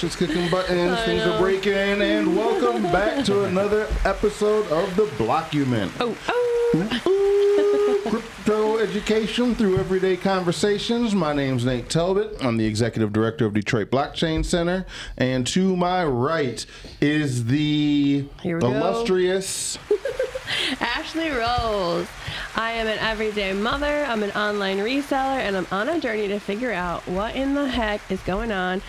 buttons. Hello, hello. Ashlee's kicking buttons. Things are breaking. And welcome back to another episode of The Blockument. Oh, oh. Crypto education through everyday conversations. My name's Nate Talbot. I'm the executive director of Detroit Blockchain Center. And to my right is the Here we go. illustrious. Ashlee Rose. I am an everyday mother, I'm an online reseller, and I'm on a journey to figure out what in the heck is going on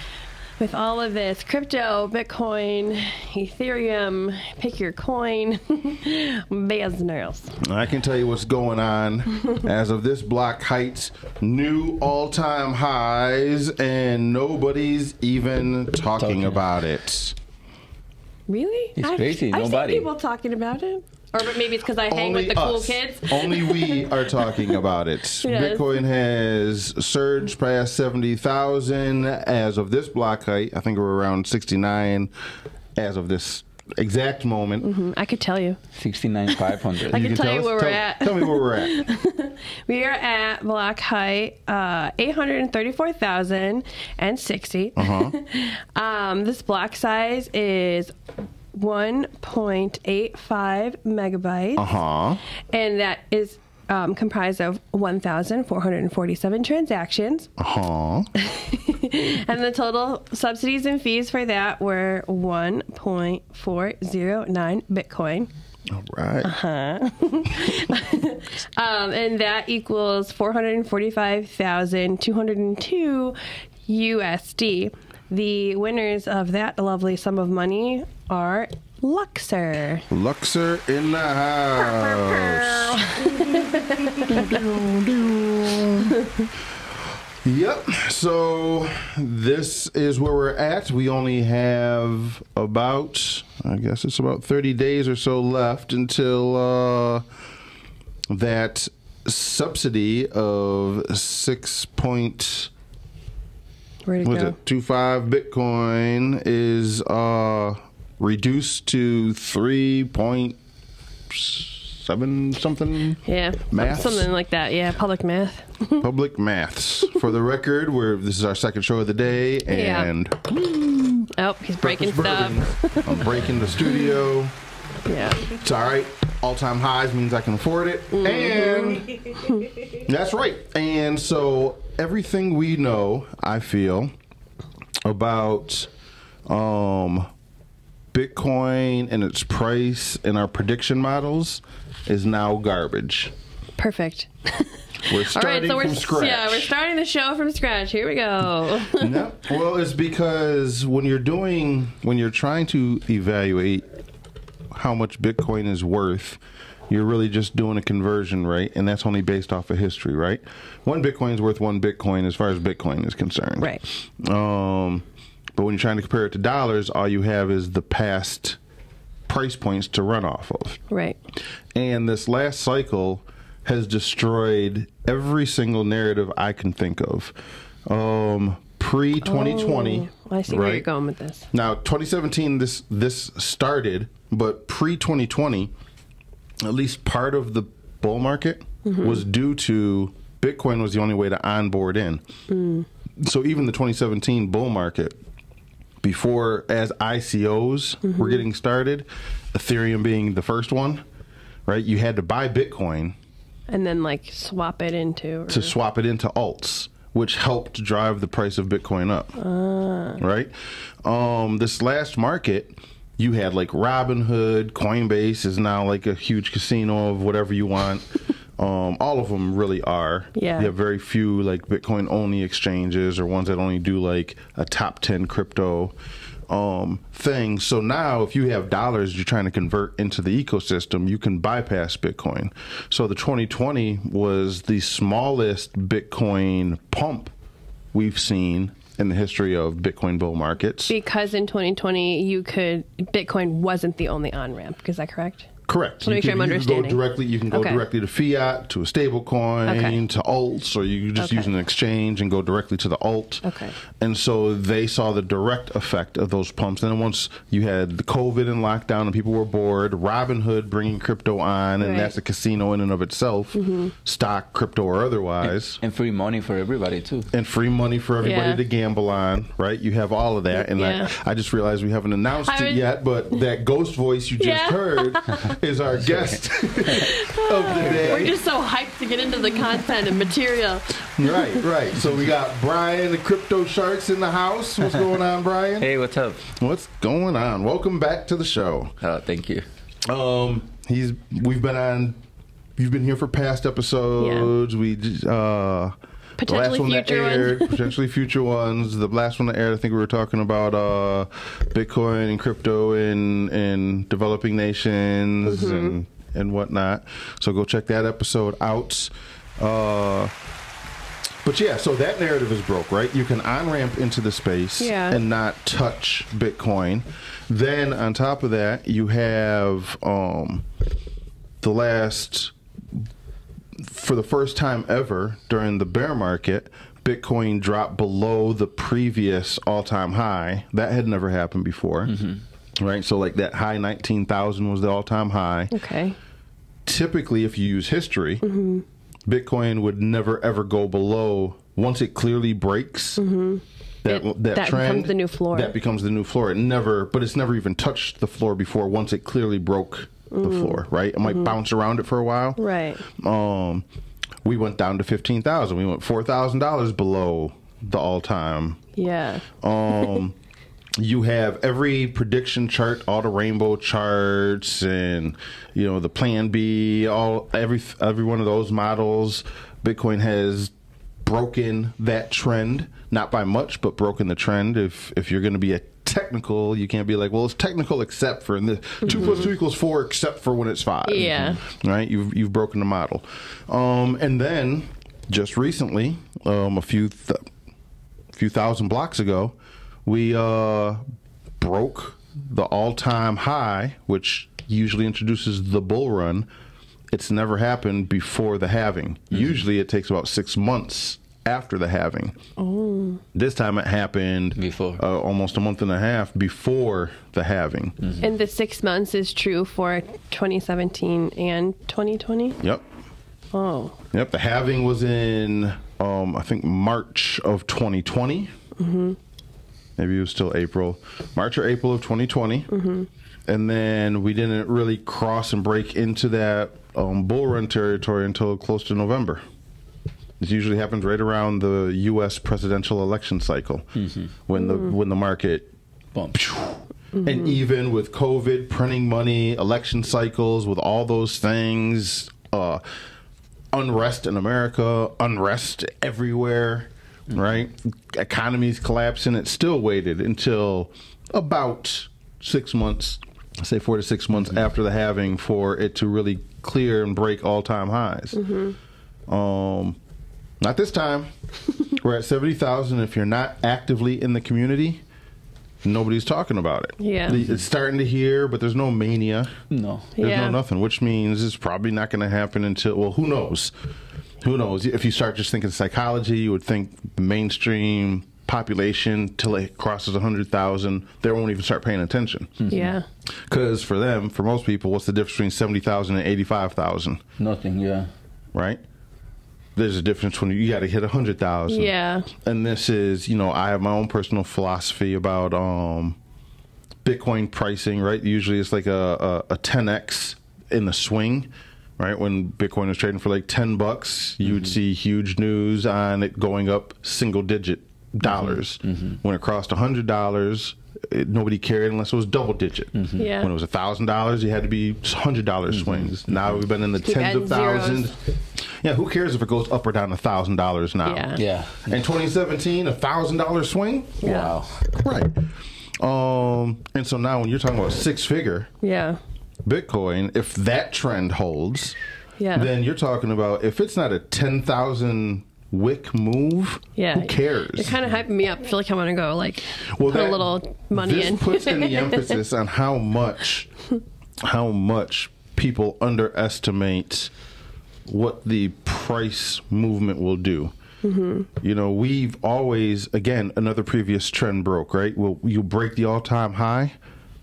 with all of this crypto, Bitcoin, Ethereum, pick your coin, business. I can tell you what's going on as of this block heights, new all time highs, and nobody's even talking Talking. about it. Really? It's I've- crazy, I've nobody. seen people talking about it. Or maybe it's because I hang with the cool us. kids. Only we are talking about it. Yes. Bitcoin has surged past 70,000 as of this block height. I think we're around 69 as of this exact moment. Mm, I could tell you. 69,500. I can tell you us? where we're at. Tell me where we're at. We are at block height uh, 834,060. Uh-huh. um, this block size is 1.85 megabytes, Uh huh. and that is um, comprised of 1,447 transactions. Uh huh. And the total subsidies and fees for that were 1.409 Bitcoin. All right. Uh-huh. Um, and that equals 445,202 USD. The winners of that lovely sum of money are Luxor. Luxor in the house. Yep. So this is where we're at. We only have about, I guess it's about 30 days or so left until uh, that subsidy of six point Where to was go? it two five Bitcoin is uh reduced to three point seven something Yeah, math, something like that. Yeah, public math. public maths. For the record, we're this is our second show of the day, Yeah. and Oh, he's breaking stuff. I'm breaking the studio. Yeah. It's all right. All time highs means I can afford it. And that's right. And so everything we know, I feel, about um, Bitcoin and its price and our prediction models is now garbage. Perfect. We're All right, starting so we're from scratch. yeah, we're starting the show from scratch. Here we go. no. Well, it's because when you're doing, when you're trying to evaluate how much Bitcoin is worth, you're really just doing a conversion rate, and that's only based off of history, right? One Bitcoin is worth one Bitcoin as far as Bitcoin is concerned. Right. Um, but when you're trying to compare it to dollars, all you have is the past price points to run off of. right. And this last cycle has destroyed every single narrative I can think of. Um, Pre 2020, Oh, I see where you're going with this. now, 2017, this this started, but pre 2020, at least part of the bull market mm-hmm. was due to Bitcoin was the only way to onboard in. Mm. So even the 2017 bull market, before as ICOs mm-hmm. were getting started, Ethereum being the first one, right? You had to buy Bitcoin And then like swap it into. to swap it into alts, which helped drive the price of Bitcoin up. Ah. Right? Um, this last market, you had like Robinhood, Coinbase is now like a huge casino of whatever you want. um, all of them really are. Yeah. You have very few like Bitcoin only exchanges or ones that only do like a top 10 crypto um, thing. So now, if you have dollars you're trying to convert into the ecosystem, you can bypass Bitcoin. So the 2020 was the smallest Bitcoin pump we've seen in the history of Bitcoin bull markets. because in 2020 you could Bitcoin wasn't the only on ramp. Is that correct? Correct. to make sure I'm you can go directly. You can go Okay. directly to fiat, to a stable coin, Okay. to alts, or you can just Okay. use an exchange and go directly to the alt. Okay. And so they saw the direct effect of those pumps. And then once you had the COVID and lockdown, and people were bored, Robinhood bringing crypto on, and Right. Mm-hmm. that's a casino in and of itself, stock, crypto, or otherwise. And free money for everybody too. And free money for everybody Yeah. to gamble on, right? You have all of that, and Yeah. I, I just realized we haven't announced I it was- yet. But that ghost voice you just Yeah. heard is our guest of the day. We're just so hyped to get into the content and material. Right, right. So we got Brian, the Crypto Sharks, in the house. What's going on, Brian? Hey, what's up? What's going on? Welcome back to the show. Uh, thank you. Um, he's we've been on. You've been here for past episodes. We uh. The last Potentially one that future aired, ones. potentially future ones. The last one that aired, I think we were talking about uh, Bitcoin and crypto in in developing nations Mm-hmm. and and whatnot. So go check that episode out. Uh, but yeah, so that narrative is broke, right? You can on ramp into the space Yeah. and not touch Bitcoin. Then on top of that, you have um, the last, for the first time ever during the bear market, Bitcoin dropped below the previous all time high. That had never happened before. Right, so like that high nineteen thousand was the all-time high Okay. typically if you use history Mm-hmm. bitcoin would never ever go below once it clearly breaks that, Mm-hmm. It- that, that trend becomes the new floor. that becomes the new floor it never but it's never even touched the floor before once it clearly broke the floor right it might bounce around it for a while Mm-hmm. Right. um we went down to 15000 we went $4000 below the all-time Yeah. um, you have every prediction chart, all the rainbow charts, and you know the Plan B, all every every one of those models. Bitcoin has broken that trend, not by much, but broken the trend. If if you're going to be a technical, you can't be like, well, it's technical except for and the two plus two equals four, except for when it's five. Yeah. right. You've you've broken the model, um, and then just recently, um, a few. Th- few thousand blocks ago, we uh, broke the all-time high, which usually introduces the bull run. It's never happened before the halving. Usually, it takes about six months after the halving. Oh. This time, it happened Before. uh, almost a month and a half before the halving. And the six months is true for 2017 and 2020. Yep. Oh. Yep, the halving was in, um, I think, March of 2020. Mm-hmm. Maybe it was still April. March or April of 2020. Mm-hmm. And then we didn't really cross and break into that um, bull run territory until close to November. This usually happens right around the U.S. presidential election cycle, mm-hmm. when the mm. when the market Bump. and mm-hmm. even with COVID, printing money, election cycles, with all those things, uh, unrest in America, unrest everywhere, mm-hmm. right? Economies collapsing. It still waited until about six months, say four to six months after the halving, for it to really clear and break all time highs. Um, not this time. We're at seventy thousand. If you're not actively in the community, nobody's talking about it. Yeah. it's starting to hear, but there's no mania. No. There's Yeah. no nothing, which means it's probably not going to happen until well, who knows? Who knows? If you start just thinking psychology, you would think the mainstream population till it crosses hundred thousand, they won't even start paying attention. Mm-hmm. Yeah. Because for them, for most people, what's the difference between seventy thousand and eighty-five thousand? Nothing. Yeah. Right? There's a difference when you got to hit a hundred thousand. Yeah. and this is you know i have my own personal philosophy about um bitcoin pricing right? Usually it's like a, a, a 10x in the swing right? When bitcoin was trading for like 10 bucks you'd mm-hmm. see huge news on it going up single digit dollars. Mm-hmm. Mm-hmm. When it crossed a hundred dollars it, nobody cared unless it was double digit Yeah. when it was a thousand dollars you had to be hundred dollars swings now we've been in the Keep tens of adding zeros. thousands yeah who cares if it goes up or down a thousand dollars now Yeah. Yeah. in 2017, a thousand dollar swing. Yeah. Wow. Right. Um, and so now when you're talking about six figure Yeah. Bitcoin, if that trend holds, Yeah. then you're talking about if it's not a ten thousand wick move, Yeah. who cares? You're kind of hyping me up. I feel like I want to go like Well, put a little money this in. puts in the emphasis on how much, how much people underestimate what the price movement will do. Mm-hmm. You know, we've always, again, another previous trend broke, right? Well, you break the all time high,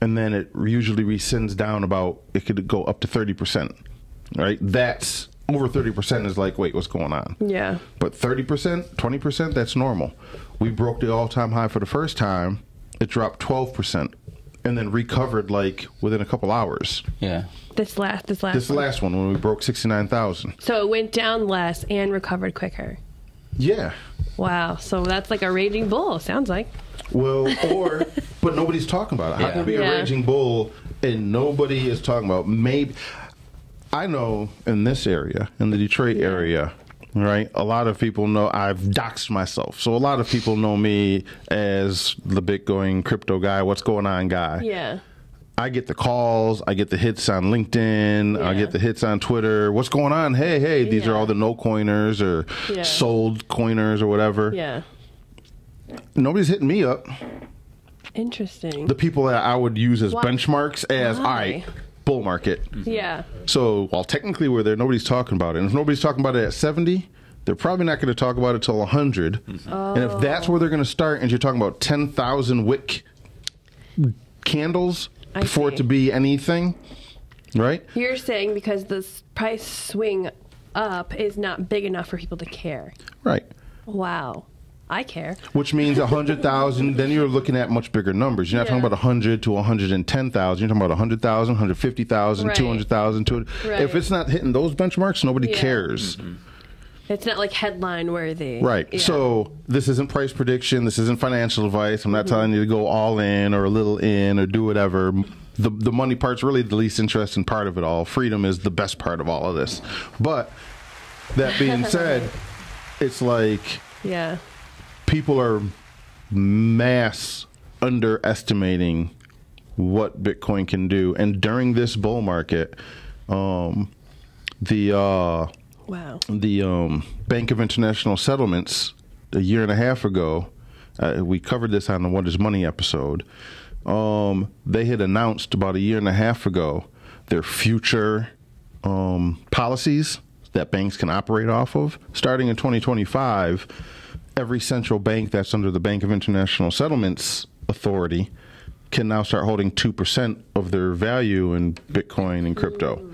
and then it usually rescinds down about, it could go up to 30%, right? That's over 30% is like, wait, what's going on? Yeah. But 30%, 20%, that's normal. We broke the all time high for the first time, it dropped 12%, and then recovered like within a couple hours. Yeah. This last, this last, This one. last one when we broke 69,000. So it went down less and recovered quicker. Yeah. Wow. So that's like a raging bull. Sounds like. Well, or, but nobody's talking about it. How Yeah. can it be Yeah. a raging bull and nobody is talking about maybe? I know in this area, in the Detroit area, right, a lot of people know I've doxed myself. So a lot of people know me as the Bitcoin crypto guy, what's going on guy. Yeah. I get the calls, I get the hits on LinkedIn, I get the hits on Twitter. What's going on? Hey, hey, these are all the no coiners or Yeah. sold coiners or whatever. Yeah. Nobody's hitting me up. Interesting. The people that I would use as Why? benchmarks as all Why? right, bull market. Mm-hmm. yeah. So while technically we're there, nobody's talking about it. And if nobody's talking about it at 70, they're probably not going to talk about it till 100. Oh. And if oh. that's where they're going to start, and you're talking about 10,000 wick candles I for it to be anything, right? You're saying because the price swing up is not big enough for people to care. Right. Wow. I care. Which means 100,000, then you're looking at much bigger numbers. You're not talking Yeah. about 100 to 110,000. You're talking about 100,000, 150,000, Right. 200,000. 200. Right. If it's not hitting those benchmarks, nobody Yeah. cares. Mm-hmm. It's not like headline worthy. Right. Yeah. So this isn't price prediction. This isn't financial advice. I'm not mm-hmm. telling you to go all in or a little in or do whatever. The the money part's really the least interesting part of it all. Freedom is the best part of all of this. But that being said, it's like Yeah. People are mass underestimating what Bitcoin can do. And during this bull market, um, the uh, Wow. the um, Bank of International Settlements a year and a half ago. Uh, we covered this on the What Is Money episode. Um, they had announced about a year and a half ago their future um, policies that banks can operate off of. Starting in 2025, every central bank that's under the Bank of International Settlements authority can now start holding 2% of their value in Bitcoin and crypto.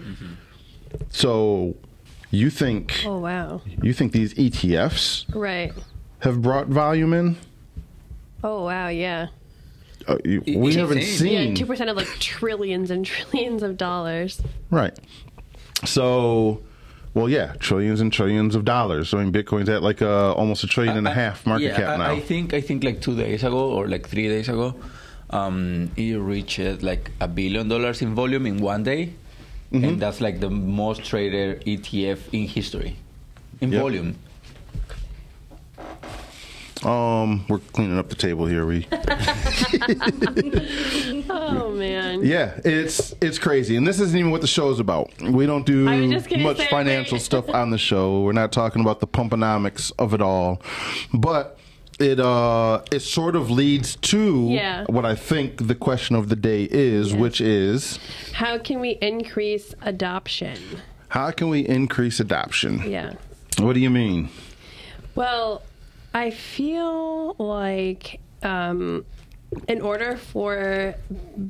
So you think Oh wow. you think these ETFs Right. have brought volume in? Oh wow. Yeah. Uh, you- we haven't insane. Yeah. seen Two percent of like trillions and trillions of dollars. right. So, well, yeah, trillions and trillions of dollars. I mean, Bitcoin's at like uh, almost a trillion and a I- half market yeah, cap I, now. I think I think like two days ago or like three days ago, um, it reached like a billion dollars in volume in one day, Mm-hmm. and that's like the most traded ETF in history, in Yep. volume. Um, we're cleaning up the table here. We Oh man. yeah, it's it's crazy, and this isn't even what the show's about. We don't do was just gonna much financial stuff on the show. We're not talking about the pumponomics of it all, but. It uh it sort of leads to Yeah. what I think the question of the day is, Yes. which is How can we increase adoption? how can we increase adoption? Yeah. What do you mean? Well, I feel like um, in order for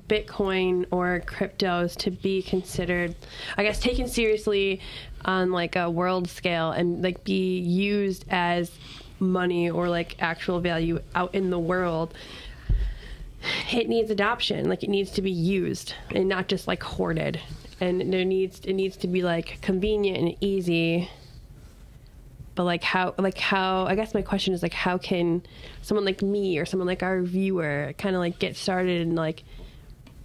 Bitcoin or cryptos to be considered, I guess, taken seriously on like a world scale and like be used as money or like actual value out in the world, it needs adoption. Like it needs to be used and not just like hoarded. And there needs it needs to be like convenient and easy but like how like how i guess my question is like how can someone like me or someone like our viewer kind of like get started in like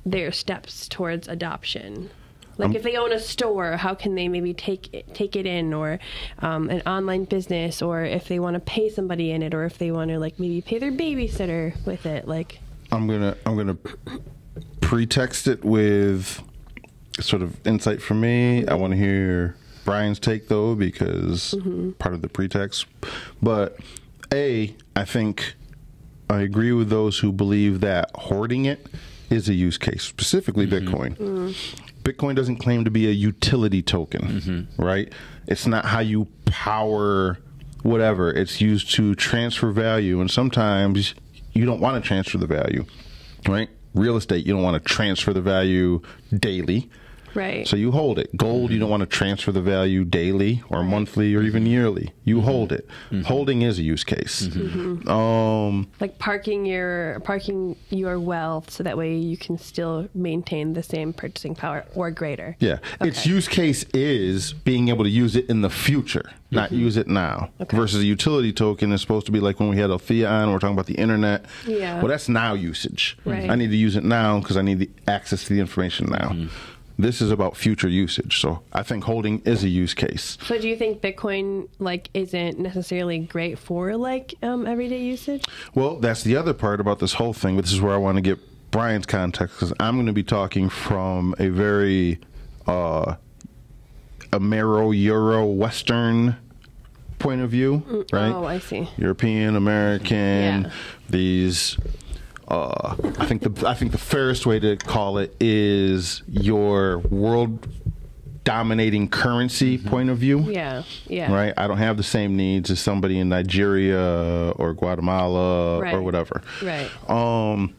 their steps towards adoption like Um, if they own a store how can they maybe take it take it in or um, an online business or if they want to pay somebody in it or if they want to like maybe pay their babysitter with it like I'm gonna I'm gonna pretext it with sort of insight from me. I want to hear Brian's take though because mm-hmm. part of the pretext. But a, I think I agree with those who believe that hoarding it is a use case, specifically mm-hmm. Bitcoin. Mm. Bitcoin doesn't claim to be a utility token, mm-hmm. right? It's not how you power whatever. It's used to transfer value, and sometimes you don't want to transfer the value, right? Real estate, you don't want to transfer the value daily. Right. So you hold it. Gold, you don't want to transfer the value daily or monthly or even mm-hmm. yearly. You mm-hmm. hold it. Mm-hmm. Holding is a use case. Um, like parking your parking your wealth so that way you can still maintain the same purchasing power or greater. yeah, its use case is being able to use it in the future, not use it now. Okay. Versus a utility token is supposed to be like when we had Althea on, we're talking about the internet. Yeah. Well, that's now usage. Right. I need to use it now because I need the access to the information now. This is about future usage. So I think holding is a use case. So do you think Bitcoin like isn't necessarily great for like um, everyday usage? Well, that's the other part about this whole thing. But this is where I want to get Brian's context because I'm going to be talking from a very uh, Amero Euro Western point of view, right? Oh, I see. European American. Yeah. These. Uh, I think the I think the fairest way to call it is your world dominating currency point of view Yeah. Yeah. right? I don't have the same needs as somebody in Nigeria or Guatemala Right. or whatever. Right. Um,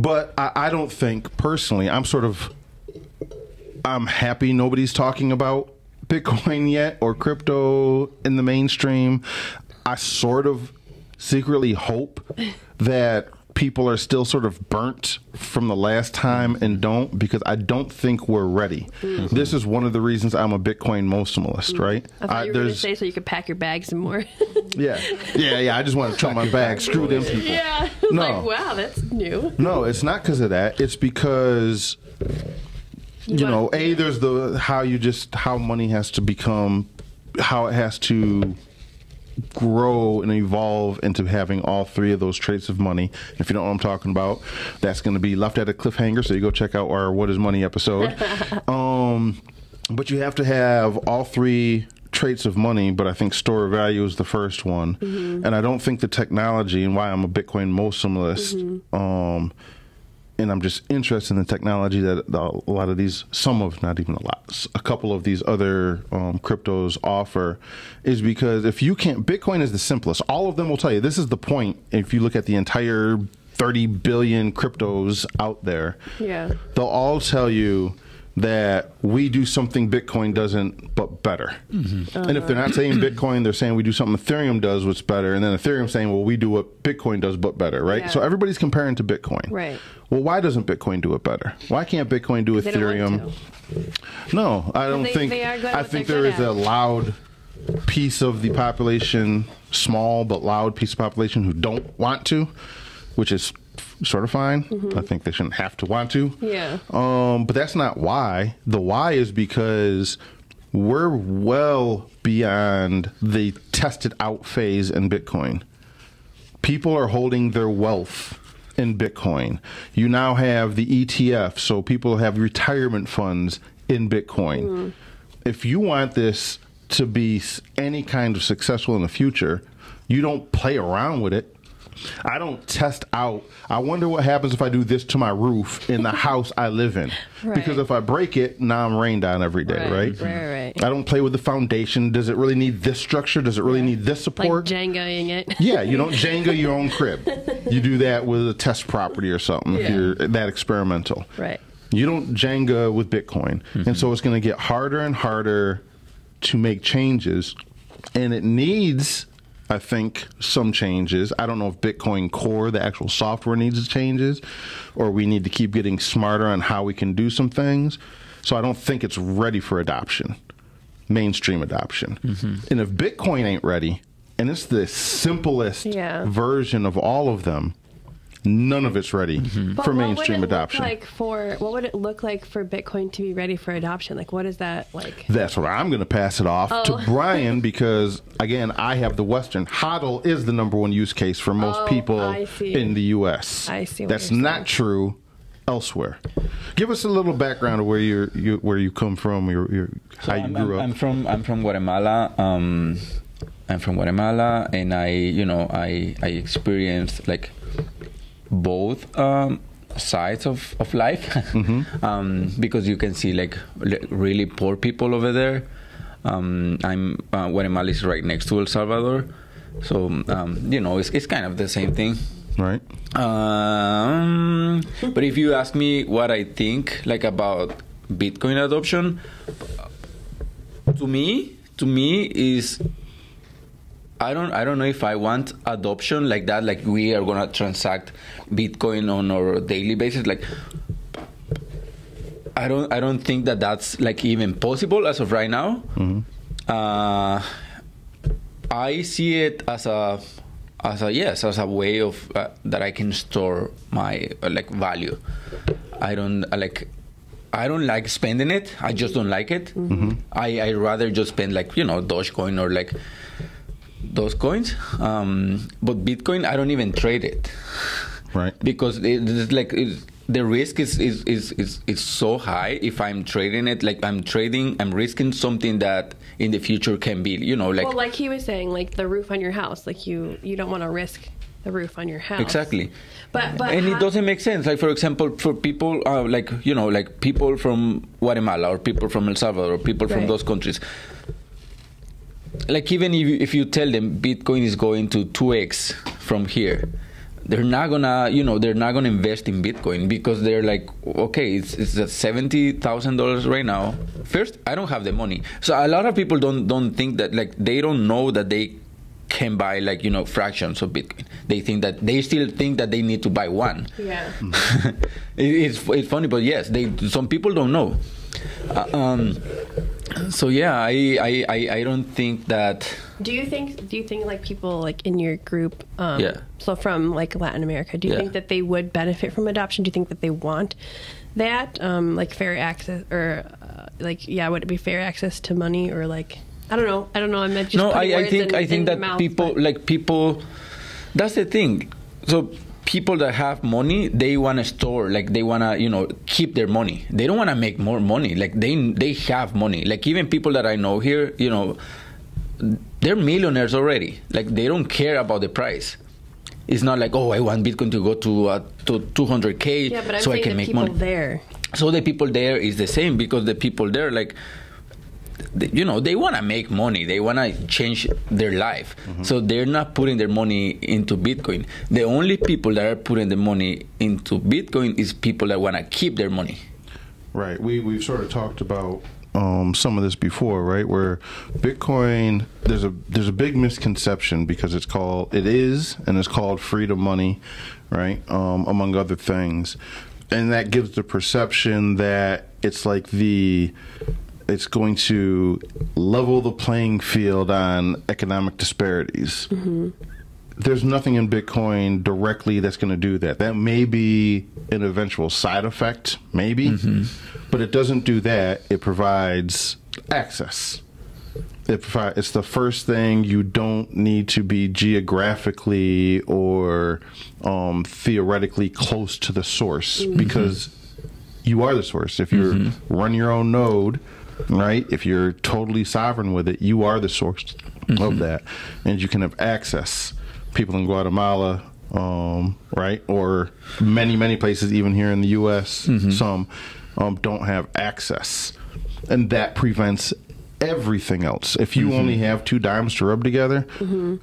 but I, I don't think personally. I'm sort of. I'm happy nobody's talking about Bitcoin yet or crypto in the mainstream. I sort of secretly hope that people are still sort of burnt from the last time mm-hmm. and don't because I don't think we're ready. Mm-hmm. This is one of the reasons I'm a Bitcoin maximalist, mm-hmm. right? I thought you were going to say so you could pack your bags some more. yeah, yeah, yeah. I just want to throw my bag. Screw them people. yeah. No. Like, wow, that's new. No, it's not because of that. It's because you know, a there's the how you just how money has to become, how it has to grow and evolve into having all three of those traits of money. If you don't know what I'm talking about, that's going to be left at a cliffhanger. So you go check out our "What Is Money" episode. um, but you have to have all three traits of money. But I think store of value is the first one, and I don't think the technology and why I'm a Bitcoin maximalist. Um, and I'm just interested in the technology that a lot of these, some of, not even a lot, a couple of these other um, cryptos offer, is because if you can't, Bitcoin is the simplest. All of them will tell you this is the point. If you look at the entire 30 billion cryptos out there, Yeah. they'll all tell you that we do something Bitcoin doesn't, but better. And if they're not saying Bitcoin, they're saying we do something Ethereum does, what's better. And then Ethereum saying, well, we do what Bitcoin does, but better, right? Yeah. So everybody's comparing to Bitcoin. Right. Well, why doesn't Bitcoin do it better? Why can't Bitcoin do They don't want Ethereum? No, I don't they- think. they at I think there is a loud piece of the population, small but loud piece of population who don't want to, which is sort of fine. I think they shouldn't have to want to. Mm-hmm. Yeah. Um, but that's not why. The why is because we're well beyond the tested out phase in Bitcoin. People are holding their wealth in Bitcoin. You now have the ETF, so people have retirement funds in Bitcoin. Hmm. If you want this to be any kind of successful in the future, you don't play around with it. I don't test out. I wonder what happens if I do this to my roof in the house I live in. Because if I break it, now I'm rained on every day, Right, right? right, right. I don't play with the foundation. Does it really need this structure? Does it really need this Like support? Jengaing it. Yeah, you don't Jenga your own crib. You do that with a test property or something if you're that experimental. Right. You don't Jenga with Bitcoin. And mm-hmm. so it's going to get harder and harder to make changes. And it needs, I think, some changes. I don't know if Bitcoin Core, the actual software, needs changes or we need to keep getting smarter on how we can do some things. So I don't think it's ready for adoption, mainstream adoption. Mm-hmm. And if Bitcoin ain't ready, and it's the simplest Yeah. version of all of them, none of it's ready But for mainstream adoption. Like for what would it look like for Bitcoin to be ready for adoption? Like, what is that like? That's where I'm going to pass it off Oh. to Brian because, again, I have the Western. HODL is the number one use case for most Oh, people in the U.S. I see what That's you're not saying. true elsewhere. Give us a little background of where you're, you where you come from, your, your So how you I'm, grew I'm, up. I'm from I'm from Guatemala. Um, I'm from Guatemala, and I you know I I experienced like both um, sides of of life, um, because you can see like really poor people over there. Um, I'm uh, Guatemala is right next to El Salvador, so um, you know it's it's kind of the same thing. Right. Um, but if you ask me what I think like about Bitcoin adoption, to me, to me is I don't I don't know if I want adoption like that. Like we are gonna transact Bitcoin on our daily basis. Like I don't I don't think that that's like even possible as of right now. Uh, I see it as a as a yes as a way of uh, that I can store my uh, like value. I don't uh, like. I don't like spending it. I just don't like it. I I rather just spend like you know Dogecoin or like those coins. Um, but Bitcoin, I don't even trade it Right. because it, it's like it's, the risk is is, is is is so high. If I'm trading it, like I'm trading, I'm risking something that in the future can be, you know, like well, like he was saying, like the roof on your house, like you you don't want to risk the roof on your house. Exactly. But but and it doesn't make sense. Like for example, for people uh, like you know, like people from Guatemala or people from El Salvador or people from those countries. Like even if you, if you tell them Bitcoin is going to two x from here, they're not gonna you know they're not gonna invest in Bitcoin because they're like okay it's it's at seventy thousand dollars right now. First, I don't have the money, so a lot of people don't don't think that like they don't know that they can buy like you know fractions of Bitcoin. They think that they still think that they need to buy one. Yeah. it, it's it's funny, but yes, they some people don't know. Uh, um, so yeah, I, I I I don't think that. Do you think? Do you think like people like in your group? Um, Yeah. So from like Latin America, do you Yeah. think that they would benefit from adoption? Do you think that they want that, um, like fair access, or uh, like yeah, would it be fair access to money, or like I don't know, I don't know. I'm just no, I, I think in- I think that mouth, people but- like people. That's the thing. So people that have money, they want to store, like they want to, you know, keep their money. They don't want to make more money. Like they they have money. Like even people that I know here, you know, they're millionaires already. Like they don't care about the price. It's not like oh, I want Bitcoin to go to uh, to 200k yeah, so I can make money. there. So the people there is the same because the people there like you know they want to make money they want to change their life so they're not putting their money into bitcoin the only people that are putting the money into bitcoin is people that want to keep their money Right. We we've sort of talked about um, some of this before, right? Where Bitcoin there's a there's a big misconception because it's called it is and it's called freedom money, right? Um, among other things, and that gives the perception that it's like the it's going to level the playing field on economic disparities mm-hmm. there's nothing in Bitcoin directly that's going to do that. That may be an eventual side effect, maybe, mm-hmm. but it doesn't do that. It provides access. It provides. It's the first thing you don't need to be geographically or um, theoretically close to the source mm-hmm. because you are the source. If you run your own node, right? If you're totally sovereign with it, you are the source of mm-hmm. that, and you can have access. People in Guatemala, um, right, or many many places, even here in the U.S., mm-hmm. some um, don't have access, and that prevents everything else. If you mm-hmm. only have two dimes to rub together,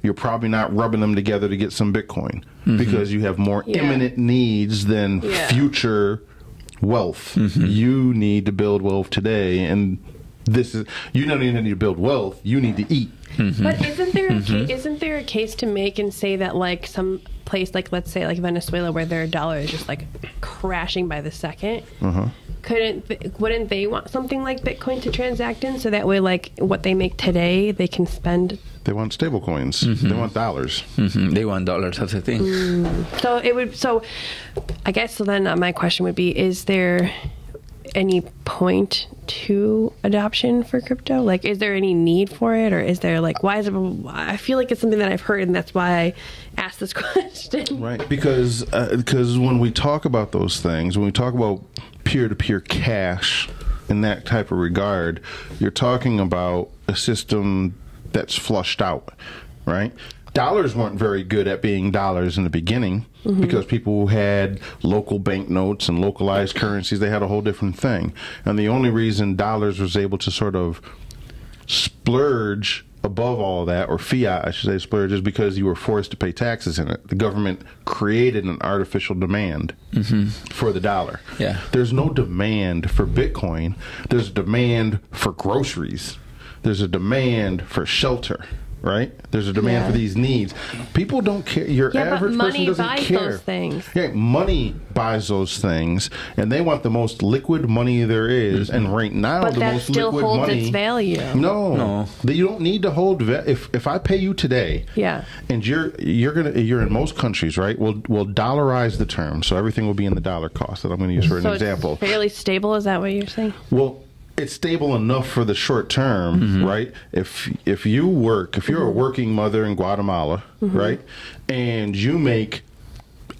you're probably not rubbing them together to get some Bitcoin because you have more Yeah. imminent needs than Yeah. future wealth. You need to build wealth today, and this is you don't even need to build wealth. You need to eat. But isn't there a Mm-hmm. ca- isn't there a case to make and say that like some place like let's say like Venezuela where their dollar is just like crashing by the 2nd Uh-huh. Couldn't th- wouldn't they want something like Bitcoin to transact in? So that way like what they make today they can spend They want stable coins. They want dollars. Mhm, they want dollars that's the thing. So it would so I guess so then uh, my question would be is there any point to adoption for crypto? Like is there any need for it or is there like why is it I feel like it's something that I've heard and that's why I asked this question Right, because uh, because when we talk about those things, when we talk about peer to peer cash in that type of regard, you're talking about a system that's flushed out, right? dollars weren't very good at being dollars in the beginning mm-hmm. because people had local banknotes and localized currencies. They had a whole different thing. And the only reason dollars was able to sort of splurge above all of that, or fiat, I should say, splurge, is because you were forced to pay taxes in it. The government created an artificial demand mm-hmm. for the dollar. Yeah. There's no demand for Bitcoin. There's a demand for groceries. There's a demand for shelter. Right? There's a demand Yeah. for these needs. People don't care. Your Yeah, but average money person doesn't buys care. those things. Yeah, money buys those things, and they want the most liquid money there is, And right now, But the that most still liquid holds money. its value. No, No. That you don't need to hold. Va- if if I pay you today, Yeah. and you're you're gonna you're in most countries, right? We'll we'll dollarize the term, so everything will be in the dollar cost that I'm going to use mm-hmm. for an So example. it's fairly stable. Is that what you're saying? Well, it's stable enough for the short term, mm-hmm. right? If if you work, if you're a mm-hmm. working mother in Guatemala, mm-hmm. right, and you make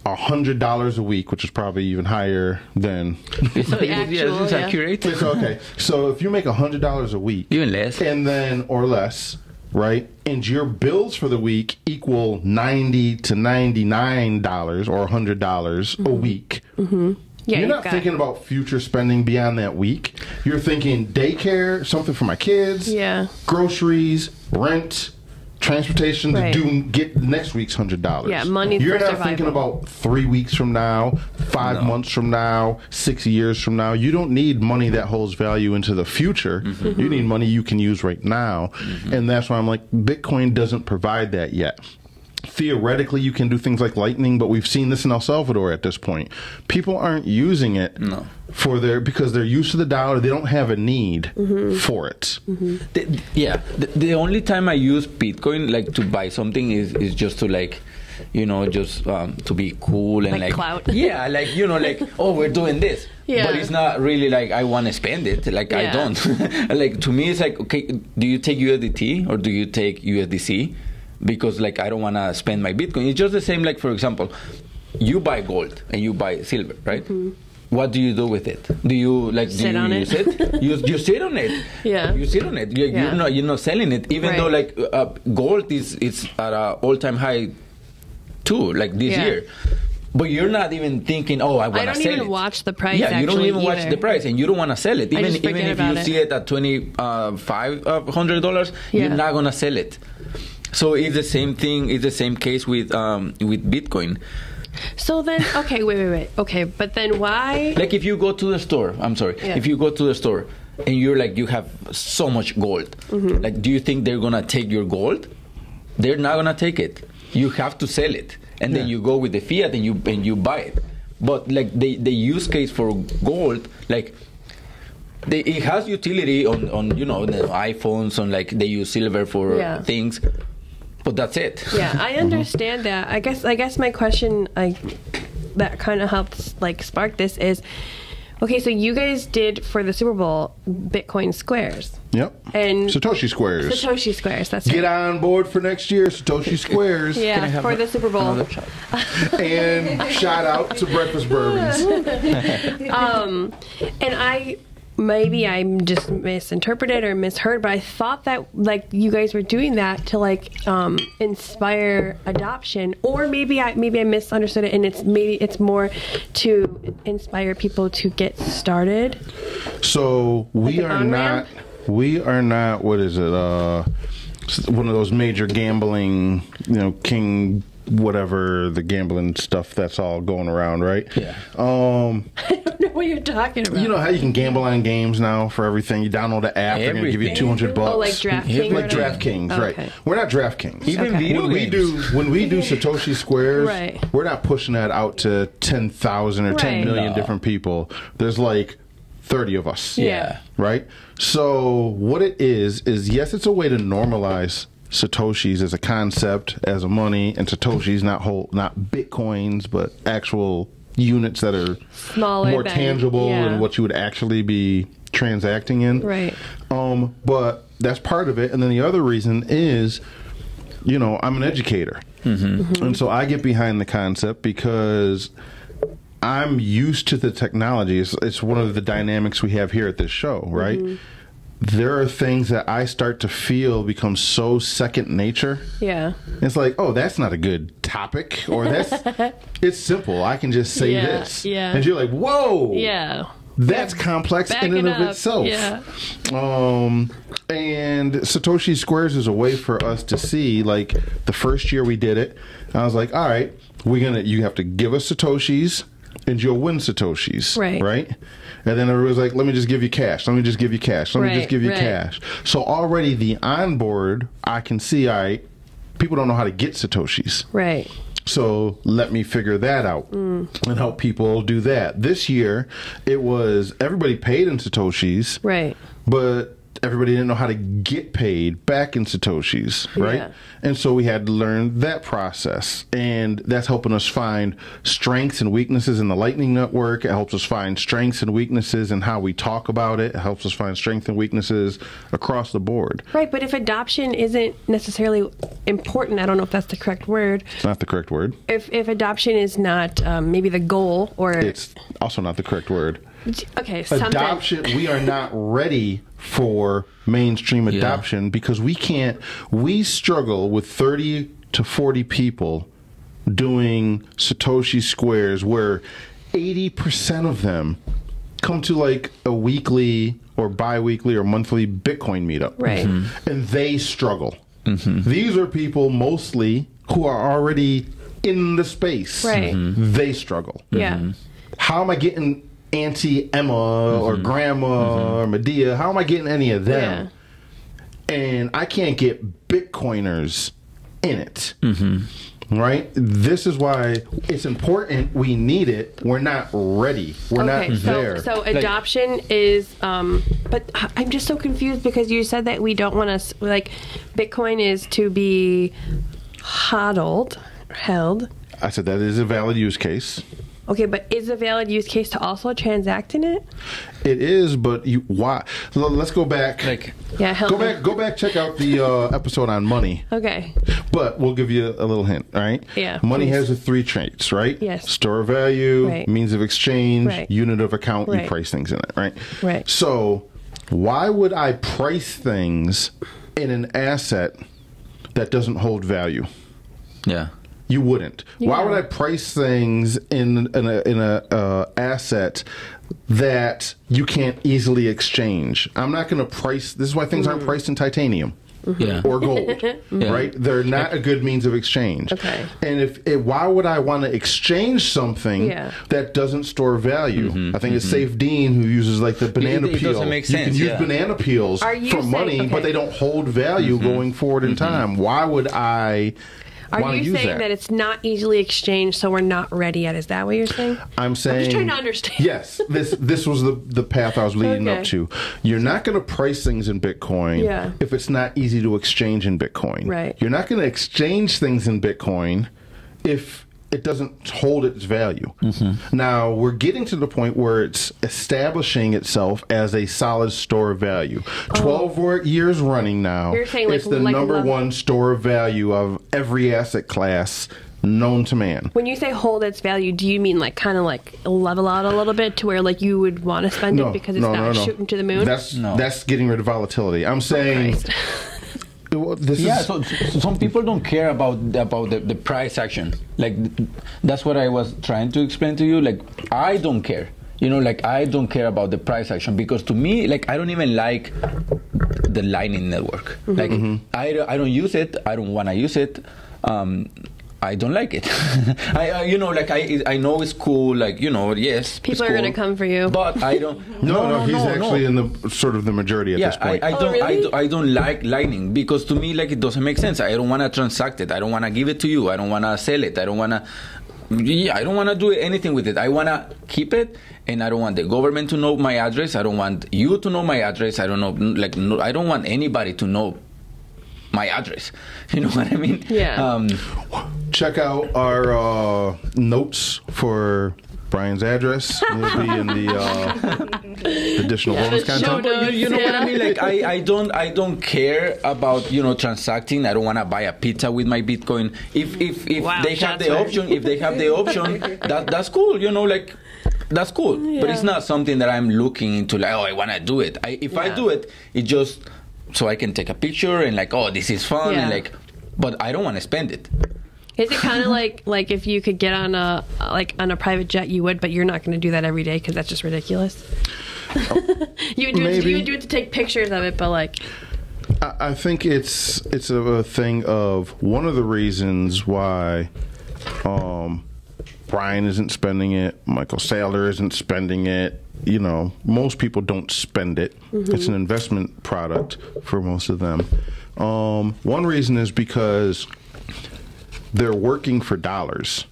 a hundred dollars a week, which is probably even higher than. It's, The yeah, it's yeah. accurate. it's okay. So if you make a hundred dollars a week, Even less. and then or less, right? And your bills for the week equal ninety to ninety nine dollars or hundred dollars a week. Yeah, You're not got- thinking about future spending beyond that week. You're thinking daycare, something for my kids, Yeah. groceries, rent, transportation Right. to do get next week's hundred dollars. Yeah, money You're for not survival. thinking about three weeks from now, five No. months from now, six years from now. You don't need money that holds value into the future. Mm-hmm. You need money you can use right now, and that's why I'm like Bitcoin doesn't provide that yet theoretically you can do things like lightning but we've seen this in el salvador at this point people aren't using it No. for their because they're used to the dollar they don't have a need Mm-hmm. for it The- yeah, the, the only time I use Bitcoin like to buy something is is just to like, you know, just um, to be cool and Like like, clout. yeah, like you know, like oh, we're doing this. Yeah. But it's not really like I want to spend it. Like I don't. like to me, it's like okay, do you take USDT or do you take USDC? Because like I don't want to spend my Bitcoin. It's just the same. Like for example, you buy gold and you buy silver, right? What do you do with it? Do you like do Mm-hmm. Sit you on it. use it? You, you sit on it. Yeah. You sit on it. You, Yeah. You're not you're not selling it, even Right. though like uh, gold is is at a all time high too, like this Yeah. year. But you're not even thinking, oh, I want to don't sell even it. watch the price, Yeah, you don't even watch the price, and you don't want to sell it. I Even even if you it. see it at twenty uh, five hundred dollars, Yeah. you're not gonna sell it. So it's the same thing. It's the same case with um, with Bitcoin. So then, okay, wait, wait, wait. Okay, but then why? Like if you go to the store, I'm sorry. Yeah. If you go to the store and you're like you have so much gold, Mm-hmm. like do you think they're gonna take your gold? They're not gonna take it. You have to sell it, and then Yeah. you go with the fiat and you and you buy it. But like the the use case for gold, like. They, it has utility on, on you know the iPhones on like they use silver for Yeah. things, but that's it. Yeah, I understand that. I guess I guess my question like that kind of helps like spark this is okay, so you guys did for the Super Bowl Bitcoin squares. yep And satoshi squares Satoshi squares, that's get right. on board for next year satoshi squares Can I Yeah, have for a- the Super Bowl. and shout out to breakfast bourbons Um, and I maybe I'm just misinterpreted or misheard, but I thought that like you guys were doing that to like um, inspire adoption, or maybe I maybe I misunderstood it, and it's maybe it's more to inspire people to get started. So we Like are not. We are not. What is it? Uh, one of those major gambling. You know, King. Whatever the gambling stuff that's all going around, right? Yeah. Um, I don't know what you're talking about. you know how you can gamble on games now for everything. You download the app, they're gonna give you two hundred bucks. oh, like DraftKings. like or- DraftKings, Okay. right? We're not DraftKings. Even Okay. video when we do when we do Satoshi Squares, Right. we're not pushing that out to ten thousand or ten Right. million No. different people. There's like thirty of us Yeah. right? So what it is is yes, it's a way to normalize satoshis as a concept, as a money, and satoshis not whole, not bitcoins, but actual units that are Smaller more than- tangible yeah. and what you would actually be transacting in. Right. Um, but that's part of it, and then the other reason is, you know, I'm an educator, Mm-hmm. and so I get behind the concept because. I'm used to the technology. It's, it's one of the dynamics we have here at this show, right? There are things that I start to feel become so second nature. Yeah. It's like, oh, that's not a good topic, or that's it's simple. I can just say Yeah, this, yeah. and you're like, whoa, Yeah. that's complex Back in and it of itself. Yeah. Um, and Satoshi Squares is a way for us to see, like, the first year we did it, I was like, all right, we're gonna, you have to give us Satoshis, and you'll win Satoshis. Right. Right? And then everybody's like, let me just give you cash. Let me just give you cash. Let me just give you right. cash. So already the onboard, I can see, i people don't know how to get Satoshis. Right. So let me figure that out mm. and help people do that. This year, it was everybody paid in Satoshis, Right. but everybody didn't know how to get paid back in Satoshis, right? Yeah. And so we had to learn that process. And that's helping us find strengths and weaknesses in the Lightning Network. It helps us find strengths and weaknesses in how we talk about it. It helps us find strengths and weaknesses across the board. Right, but if adoption isn't necessarily important, I don't know if that's the correct word. It's not the correct word. If if adoption is not um, maybe the goal or It's also not the correct word. Okay something. adoption we are not ready for mainstream Yeah. adoption because we can't we struggle with 30 to 40 people doing satoshi squares where 80% of them come to like a weekly or bi-weekly or monthly bitcoin meetup Right. and they struggle these are people mostly who are already in the space Right. Mhm. they struggle Yeah. how am I getting Auntie Emma or mm-hmm. Grandma or mm-hmm. Madea? How am I getting any of them? And I can't get Bitcoiners in it. Mm-hmm. Right? This is why it's important. We need it. We're not ready. We're okay, not so there. so adoption is um but I- I'm just so confused because you said that we don't want to like Bitcoin is to be hodled, held. I said that is a valid use case. Okay, but is a valid use case to also transact in it? It is, but you why? l- Let's go back. Like, Yeah, help go me. back. Go back. Check out the uh, episode on money. Okay. But we'll give you a little hint, all right? Yeah, Money please. has the three traits, right? Yes. Store of value, Right. means of exchange, Right. unit of account, you price things in it, right? Right. So, why would I price things in an asset that doesn't hold value? yeah. You wouldn't. Why would I price things in in a in a uh, asset that you can't easily exchange? I'm not going to price. This is why things Mm. aren't priced in titanium Yeah. or gold, right? They're not a good means of exchange. Okay. And if, if why would I want to exchange something Yeah. that doesn't store value? Mm-hmm. I think it's mm-hmm. Saifedean who uses like the banana it peel. doesn't make You can sense, use banana peels for saying- money, okay. but they don't hold value mm-hmm. going forward in time. Why would I? Are you saying that. it's not easily exchanged, so we're not ready yet? Is that what you're saying? I'm saying. I'm just trying to understand. Yes, this this was the the path I was leading up to. You're not going to price things in Bitcoin Yeah. if it's not easy to exchange in Bitcoin. Right. You're not going to exchange things in Bitcoin if it doesn't hold its value. Mm-hmm. Now we're getting to the point where it's establishing itself as a solid store of value. Twelve years running now. Oh. You're saying, like, it's the like number level- one store of value of every asset class known to man. When you say hold its value, do you mean like kind of like level out a little bit to where like you would want to spend it because it's not shooting to the moon? That's No. that's getting rid of volatility. I'm saying Christ. this Yeah, is so, so some people don't care about about the, the price action. Like that's what I was trying to explain to you. Like I don't care. You know, like I don't care about the price action because to me, like I don't even like the Lightning Network. Like I, don't- I don't use it. I don't want to use it. Um, I don't like it. I, I you know like I I know it's cool. Like you know yes. People it's are gonna come for you. But I don't. no, no, he's no. actually in the sort of the majority at Yeah, this point. I, I Oh, don't, I, really? don't, I don't like Lightning because to me, like, it doesn't make sense. I don't want to transact it. I don't want to give it to you. I don't want to sell it. I don't want to. Yeah, I don't want to do anything with it. I want to keep it, and I don't want the government to know my address. I don't want you to know my address. I don't know, like, no, I don't want anybody to know my address. You know what I mean? Yeah. Um, Check out our uh, notes for Brian's address. It'll be in the uh, additional bonus content. notes. you, you know what I mean? Like I, I don't I don't care about you know transacting. I don't want to buy a pizza with my Bitcoin. If if if Wow, they have the fired. option, if they have the option, that that's cool. You know, like that's cool. But it's not something that I'm looking into. Like, oh, I want to do it. I, if I do it, it just so I can take a picture and like, oh, this is fun and like. But I don't want to spend it. Is it kind of like like if you could get on a like on a private jet, you would, but you're not going to do that every day because that's just ridiculous. you would do it, you would do it to take pictures of it, but like I, I think it's it's a, a thing of one of the reasons why um, Brian isn't spending it, Michael Saylor isn't spending it. You know, most people don't spend it. It's an investment product for most of them. Um, one reason is because they're working for dollars.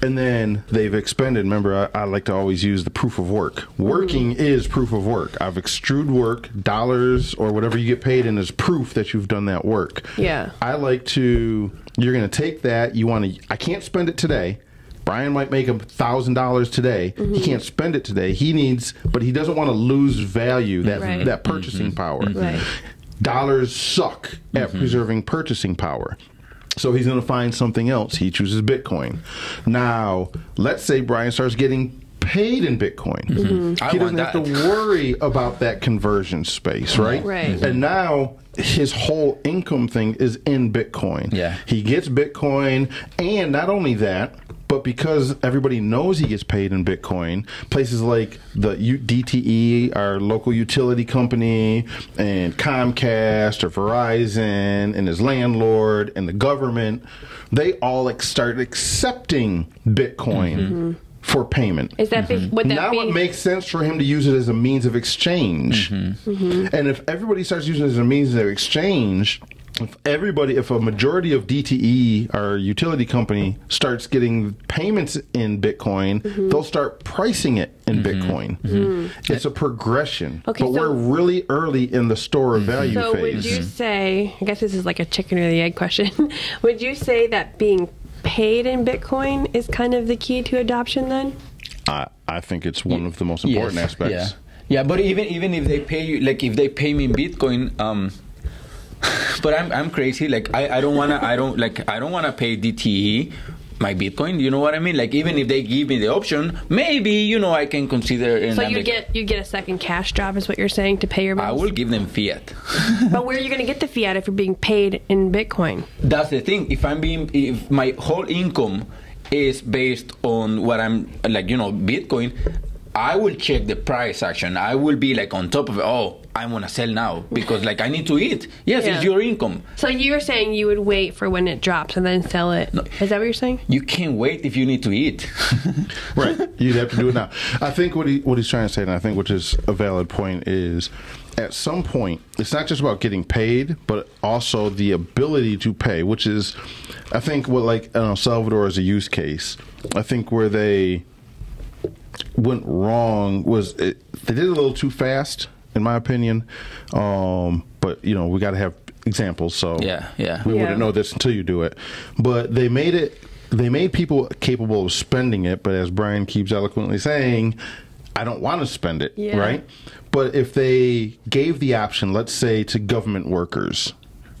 And then they've expended. Remember, I, I like to always use the proof of work. Working is proof of work. I've extrude work, dollars or whatever you get paid in is proof that you've done that work. Yeah. I like to. You're going to take that. You want to. I can't spend it today. Brian might make a thousand dollars today. He mm-hmm. can't spend it today. He needs, but he doesn't want to lose value that Right. that purchasing mm-hmm. power. Mm-hmm. Right. Dollars suck at preserving purchasing power. So he's going to find something else. He chooses Bitcoin. Now, let's say Brian starts getting paid in Bitcoin. I He want doesn't have to worry about that conversion space, right? Right. And now his whole income thing is in Bitcoin. Yeah. He gets Bitcoin, and not only that, but because everybody knows he gets paid in Bitcoin, places like the U- DTE, our local utility company, and Comcast or Verizon, and his landlord, and the government, they all ex- start accepting Bitcoin mm-hmm. for payment. is that be, mm-hmm. would that now be it makes sense for him to use it as a means of exchange. Mm-hmm. mm-hmm. And if everybody starts using it as a means of exchange, if everybody, if a majority of DTE, our utility company, starts getting payments in Bitcoin, Mm-hmm. they'll start pricing it in Bitcoin. It's a progression. Okay, but so- we're really early in the store of value So phase. would you say? I guess this is like a chicken or the egg question. would you say that being paid in Bitcoin is kind of the key to adoption? Then I, I think it's one of the most important Yes, aspects. Yeah. Yeah, but even even if they pay you, like if they pay me in Bitcoin, um, but I'm I'm crazy. Like I, I don't wanna I don't like I don't wanna pay DTE my Bitcoin. You know what I mean? Like even if they give me the option, maybe you know I can consider. So you get you get a second cash job, is what you're saying, to pay your bills. I will give them fiat. But where are you going to get the fiat if you're being paid in Bitcoin? That's the thing. If I'm being, if my whole income is based on what I'm like, you know, Bitcoin, I will check the price action. I will be like on top of it. Oh, I want to sell now because like I need to eat. Yes, Yeah. it's your income. So you're saying you would wait for when it drops and then sell it. Is that what you're saying? You can't wait if you need to eat. right. You'd have to do it now. I think what he what he's trying to say, and I think which is a valid point, is at some point it's not just about getting paid, but also the ability to pay, which is, I think, what like El Salvador is a use case. I think where they went wrong was it, they did it a little too fast, in my opinion. Um, but you know, we got to have examples. So Yeah, yeah. we Yeah. wouldn't know this until you do it. But they made it. They made people capable of spending it. But as Brian keeps eloquently saying, I don't want to spend it. Yeah. Right. But if they gave the option, let's say to government workers,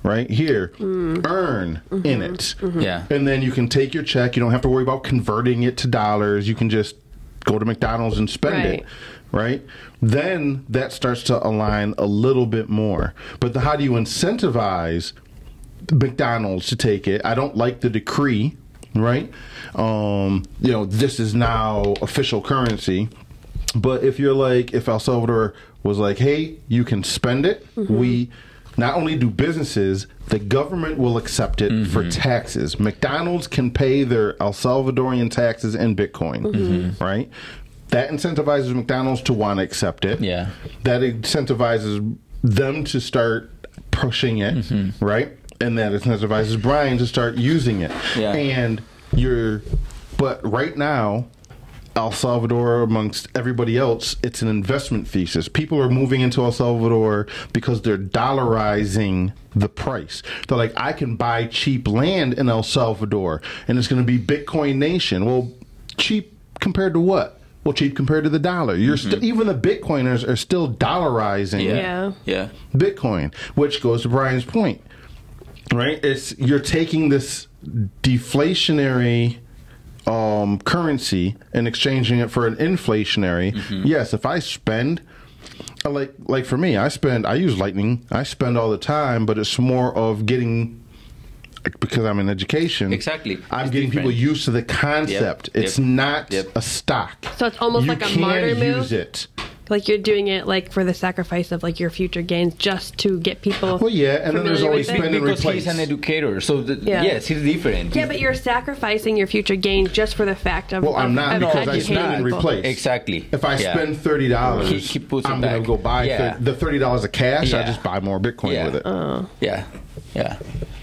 right here, mm. earn mm-hmm. in it, mm-hmm. Yeah. and then you can take your check. You don't have to worry about converting it to dollars. You can just go to McDonald's and spend Right. it. Right? Then that starts to align a little bit more. But the, how do you incentivize McDonald's to take it? I don't like the decree, right? Um, you know, this is now official currency. But if you're like, if El Salvador was like, hey, you can spend it, mm-hmm. we not only do businesses, the government will accept it for mm-hmm. taxes. McDonald's can pay their El Salvadorian taxes in Bitcoin, mm-hmm. right? That incentivizes McDonald's to want to accept it. Yeah. That incentivizes them to start pushing it, Mm-hmm. right? And that incentivizes Brian to start using it. Yeah. And you're, but right now, El Salvador, amongst everybody else, it's an investment thesis. People are moving into El Salvador because they're dollarizing the price. They're like, I can buy cheap land in El Salvador, and it's going to be Bitcoin Nation. Well, cheap compared to what? Well, cheap compared to the dollar. You're st- even the Bitcoiners are still dollarizing Yeah. Yeah. Bitcoin, which goes to Brian's point, right? It's you're taking this deflationary um, currency and exchanging it for an inflationary. Mm-hmm. Yes, if I spend. uh, Like, like for me, I spend. I use Lightning. I spend all the time, but it's more of getting because I'm in education. Exactly. I'm It's getting people used to the concept. Yep. It's Yep. not Yep. a stock. So it's almost You like a can martyr move? use it. Like you're doing it like for the sacrifice of like your future gains just to get people. Well, yeah, and then there's always with it. spend and because replace. he's an educator, so the, Yeah. yes, he's different. Yeah, but you're sacrificing your future gains just for the fact of. Well, I'm not of because I educating spend and people. replace. Exactly. If I Yeah. spend thirty dollars, He- he puts I'm gonna go buy Yeah. thir- the thirty dollars of cash. I just buy more Bitcoin Yeah. with it. Oh. Yeah, yeah.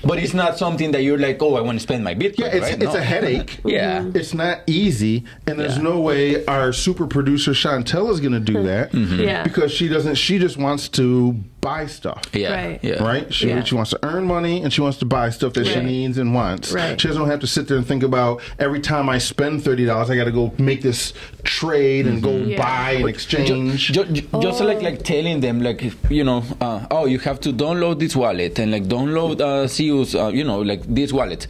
But it's not something that you're like, oh, I want to spend my Bitcoin. yeah, it's right? it's No. a headache. Yeah. It's not easy, and there's Yeah. no way our super producer Chantel is going to do that Mm-hmm. Yeah. because she doesn't. She just wants to buy stuff. Yeah, Right. yeah. Right? She, Yeah. she wants to earn money and she wants to buy stuff that she needs and wants. Right. She doesn't have to sit there and think about every time I spend $30, I got to go make this trade and go Yeah. buy and exchange. Ju- ju- just like like telling them like you know uh, oh you have to download this wallet and like download uh, CU's uh, you know like this wallet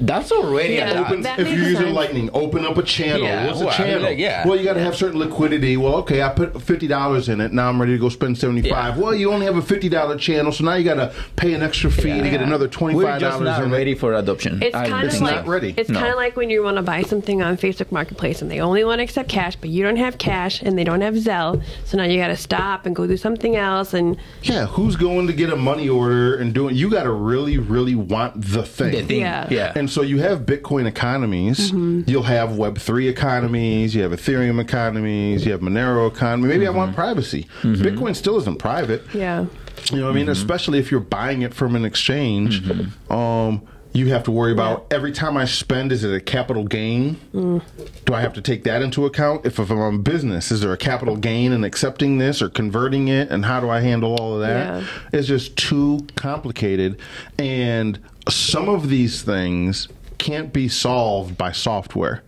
that's already Yeah. a lot. That if you're makes using. Lightning, open up a channel. Yeah, What's well, a I mean, channel? like, yeah. Well, you got to have certain liquidity. Well, okay, I put fifty dollars in it. Now I'm ready to go spend seventy five. Yeah. Well, you only have a fifty dollar channel, so now you got to pay an extra fee to get Yeah. another twenty we're five just dollars not ready it. for adoption It's I kind of It's like not ready. it's No. kind of like when you want to buy something on Facebook Marketplace and they only want to accept cash, but you don't have cash and they don't have Zelle, so now you got to stop and go do something else. And Yeah, who's going to get a money order and doing? You got to really, really want the thing. the thing Yeah. yeah, And so you have Bitcoin economies. Mm-hmm. You'll have Web three economies. You have Ethereum economies. You have Monero economy. Maybe I want mm-hmm. privacy. Mm-hmm. Bitcoin still isn't private. yeah, You know what I mean? Especially if you're buying it from an exchange. Um, you have to worry about every time I spend, is it a capital gain? Mm. Do I have to take that into account? If, if I'm a business, is there a capital gain in accepting this or converting it? And how do I handle all of that? Yeah. It's just too complicated. And some of these things can't be solved by software.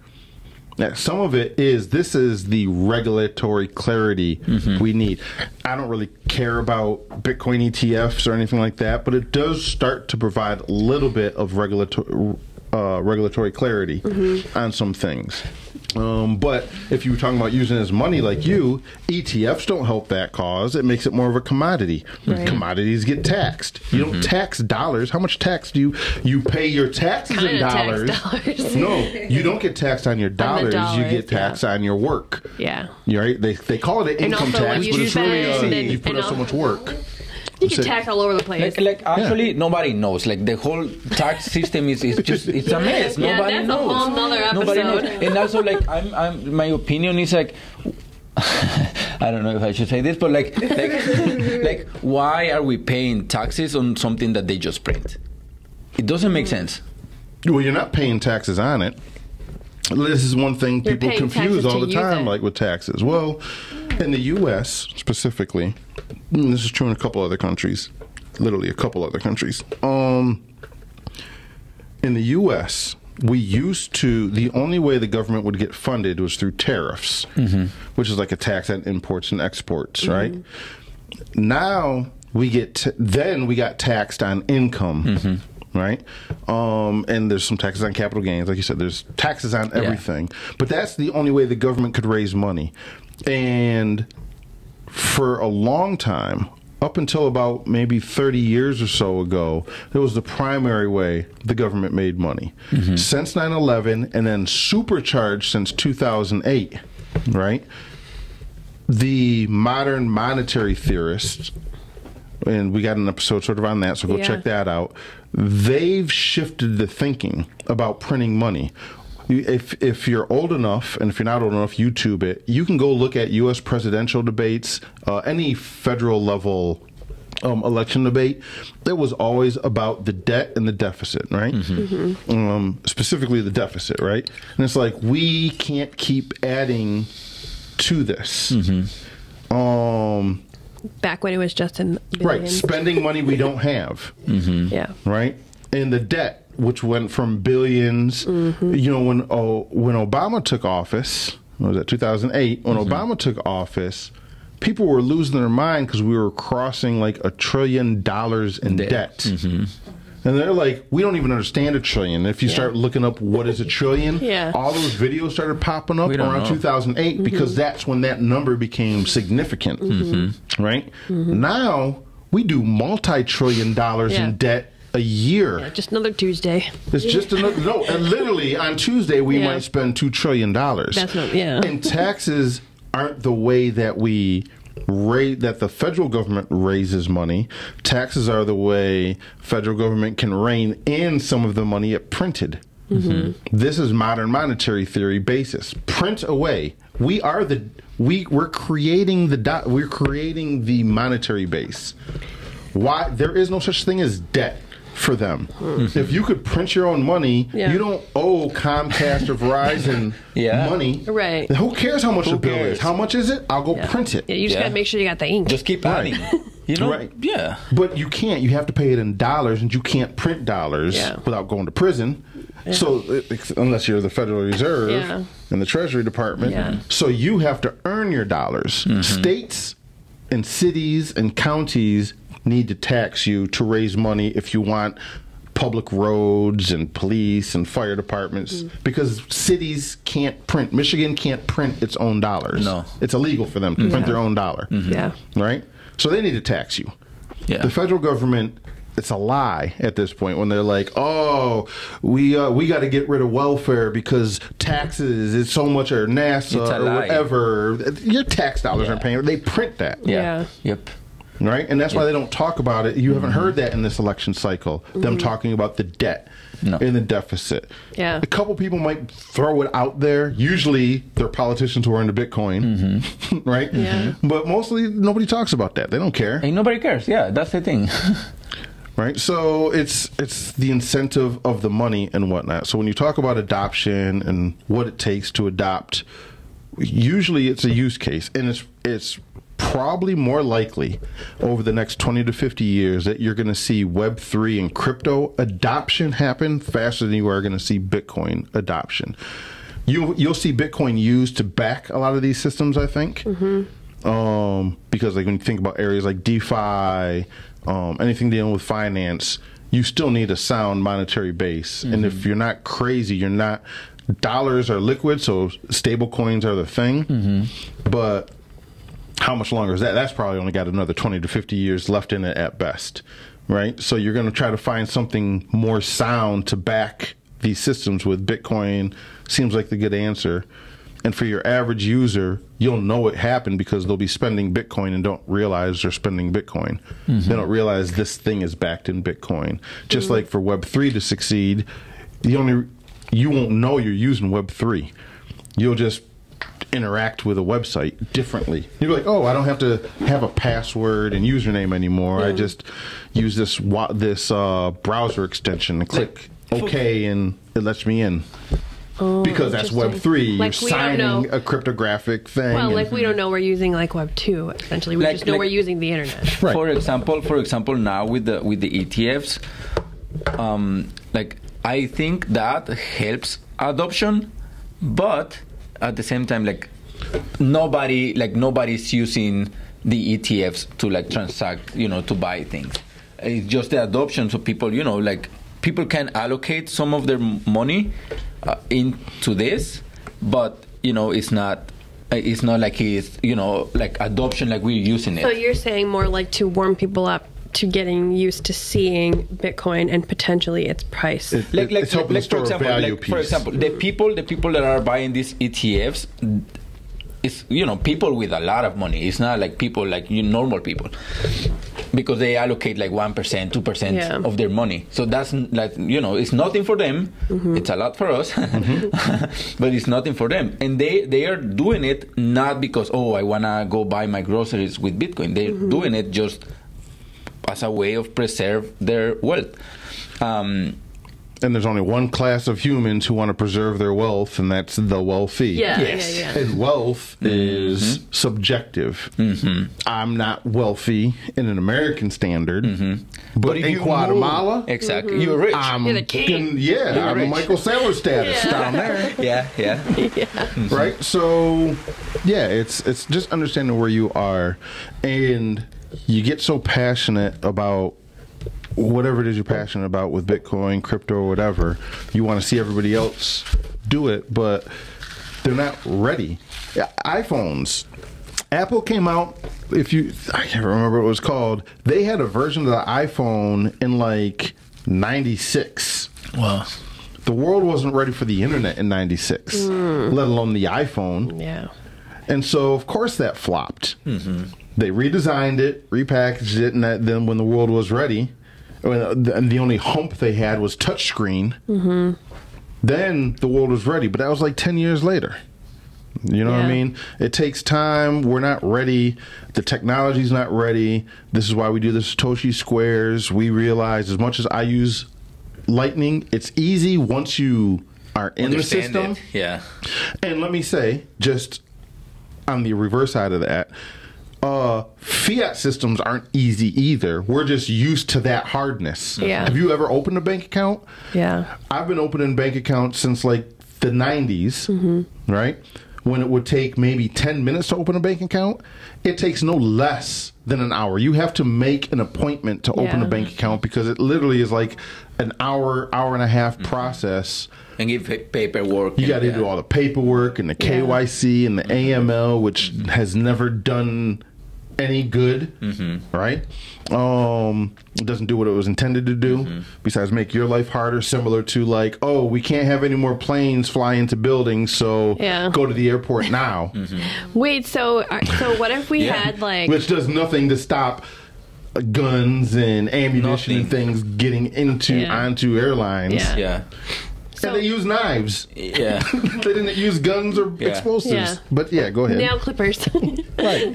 Now, some of it is this is the regulatory clarity we need. I don't really care about Bitcoin ETFs or anything like that, but it does start to provide a little bit of regulatory uh, regulatory clarity on some things. Um, but if you were talking about using it as money like you, ETFs don't help that cause. It makes it more of a commodity. Right. Commodities get taxed. You don't tax dollars. How much tax do you you pay your taxes in Kinda tax dollars? dollars. no, you don't get taxed on your dollars. you dollars, get taxed on your work. yeah. You right? They they call it an income also tax, but it's really uh, spend and- you put and up so much work. You get So- taxed all over the place. like, like actually nobody knows like the whole tax system is, is just it's a mess Yeah, nobody that's a knows whole nother nobody knows and also like I'm, I'm my opinion is like I don't know if I should say this, but like, like, like, why are we paying taxes on something that they just print? It doesn't make sense. Well, you're not paying taxes on it. This is one thing people confuse all the time, it. like with taxes. Well, in the U.S. specifically, this is true in a couple other countries, literally a couple other countries. Um, in the U.S., we used to the only way the government would get funded was through tariffs, which is like a tax on imports and exports, right? Now we get t- then we got taxed on income. Right, um, and there's some taxes on capital gains, like you said. There's taxes on everything, but that's the only way the government could raise money. And for a long time, up until about maybe 30 years or so ago, that was the primary way the government made money. Mm-hmm. Since 9 11, and then supercharged since 2008, right? The modern monetary theorists, and we got an episode sort of on that, so go Yeah. check that out. They've shifted the thinking about printing money. You- If if you're old enough, and if you're not old enough, YouTube it. You can go look at U.S. presidential debates, uh, any federal level um, election debate. It was always about the debt and the deficit, right? Um, specifically the deficit, right? And it's like we can't keep adding to this. Um, Back when it was just in right, spending money we don't have Yeah. right? And the debt, which went from 1000000000s Mm-hmm. you know, when oh, when Obama took office, was that 2008? When Mm-hmm. Obama took office, people were losing their mind because we were crossing like a trillion dollars in Debt. debt. And they're like, we don't even understand a trillion. If you start looking up what is a trillion, Yeah. all those videos started popping up around know. 2008 because that's when that number became significant, right? Now we do multi-trillion dollars Yeah. in debt a year. Just another Tuesday. It's just another no. And literally on Tuesday we Yeah. might spend two trillion dollars. That's not- yeah. And taxes aren't the way that we rate that the federal government raises money. Taxes are the way federal government can rein in some of the money it printed. Mm-hmm. This is modern monetary theory basis. Print away. We are the we we're creating the dot. We're creating the monetary base. Why there is no such thing as debt for them. If you could print your own money. Yeah. you don't owe Comcast or Verizon Yeah. money. Right. Who cares how much Who the bill cares? is? How much is it? I'll go Yeah. print it. Yeah, you just Yeah. gotta make sure you got the ink. Just keep Right. adding. You know? Right. Yeah. But you can't. You have to pay it in dollars, and you can't print dollars Yeah. without going to prison. So, it- unless you're the Federal Reserve Yeah. and the Treasury Department, Yeah. so you have to earn your dollars. Mm-hmm. States and cities and counties need to tax you to raise money if you want public roads and police and fire departments Mm. because cities can't print michigan can't print its own dollars No. it's illegal for them to print their own dollar yeah. right? So they need to tax you. Yeah. The federal government, it's a lie at this point when they're like, "Oh, we uh, we got to get rid of welfare because taxes is so much or a NASA or lie. whatever." Your tax dollars aren't paying. They print that, Yeah. Yep. Right? And that's why they don't talk about it. You haven't mm-hmm. heard that in this election cycle. Them mm-hmm. talking about the debt No. and the deficit. Yeah. A couple people might throw it out there. Usually, they're politicians who are into Bitcoin, mm-hmm. right? Yeah. But mostly, nobody talks about that. They don't care. And nobody cares. Yeah, that's the thing. right so it's it's the incentive of the money and whatnot so when you talk about adoption and what it takes to adopt usually it's a use case and it's it's probably more likely over the next 20 to 50 years that you're going to see web3 and crypto adoption happen faster than you are going to see bitcoin adoption you you'll see bitcoin used to back a lot of these systems i think um, because like when you think about areas like DeFi, um, anything dealing with finance, you still need a sound monetary base. And if you're not crazy, you're not. Dollars are liquid, so stable coins are the thing. But how much longer is that? That's probably only got another 20 to 50 years left in it at best, right? So you're going to try to find something more sound to back these systems with Bitcoin. Seems like the good answer. And for your average user, you'll know it happened because they'll be spending Bitcoin and don't realize they're spending Bitcoin. Mm-hmm. They don't realize this thing is backed in Bitcoin. Just like for Web3 to succeed, you only you won't know you're using Web3. You'll just interact with a website differently. You're like, oh, I don't have to have a password and username anymore. I just use this this uh, browser extension and click OK, and it lets me in. because that's Web Oh, interesting. three. You're we signing a cryptographic thing. Well, and- like we don't know we're using like Web two. Essentially, we Like- just know like- we're using the internet. Right. For example, for example, now with the with the ETFs, um, like I think that helps adoption, but at the same time, like nobody like nobody's using the ETFs to like transact, you know, to buy things. It's just the adoption, so people, you know, like people can allocate some of their money uh, into this, but you know, it's not. It's not like it's you know like adoption like we're using it. So you're saying more like to warm people up to getting used to seeing Bitcoin and potentially its price. It- like, like, it's helping like, for example, value like, for example, the people, the people that are buying these ETFs, is you know people with a lot of money. It's not like people like you normal people, because they allocate like one percent, two percent of their money. So that's like you know it's nothing for them. Mm-hmm. It's a lot for us, but it's nothing for them. And they they are doing it not because oh I wanna go buy my groceries with Bitcoin. They're Mm-hmm. doing it just as a way of preserve their wealth. Um, and there's only one class of humans who want to preserve their wealth, and that's the wealthy. yeah, Yes. yeah, yeah. And wealth mm-hmm. is subjective. Mm-hmm. I'm not wealthy in an American standard, mm-hmm. but, if in you Guatemala, move- exactly, you're rich. I'm You're the king. gonna- yeah, You're I'm rich. Michael Saylor status Yeah. down there, yeah, yeah. right? So, yeah, it's it's just understanding where you are, and you get so passionate about whatever it is you're passionate about with Bitcoin, crypto, or whatever. You want to see everybody else do it, but they're not ready. iPhones. Apple came out. If you, I can't remember what it was called. They had a version of the iPhone in like '96. Wow. The world wasn't ready for the internet in '96, mm. let alone the iPhone. Yeah. And so, of course, that flopped. Mm-hmm. They redesigned it, repackaged it, and that, then when the world was ready, when uh, the, and the only hump they had was touchscreen, mm-hmm. then the world was ready. But that was like 10 years later. You know what I mean? It takes time. We're not ready. The technology's not ready. This is why we do the Satoshi squares. We realize as much as I use Lightning, it's easy once you are in the system. it. Yeah. And let me say, just on the reverse side of that, uh, fiat systems aren't easy either. We're just used to that hardness. Yeah. Have you ever opened a bank account? Yeah. I've been opening bank accounts since like the 90s, right? When it would take maybe 10 minutes to open a bank account, it takes no less than an hour. You have to make an appointment to open a bank account because it literally is like an hour, hour and a half process. And give paperwork. You got to do all the paperwork and the Yeah. KYC and the AML, which has never done any good, right? Um, it doesn't do what it was intended to do. Besides, make your life harder. Similar to like, oh, we can't have any more planes fly into buildings, so Yeah. go to the airport now, Wait, so uh, so what if we Yeah. had like which does nothing to stop uh, guns and ammunition and things getting into Yeah. onto airlines. Yeah. Yeah. so And they use knives. Yeah. they didn't use guns or Yeah. explosives. Yeah. But yeah, go ahead. nail clippers? Right.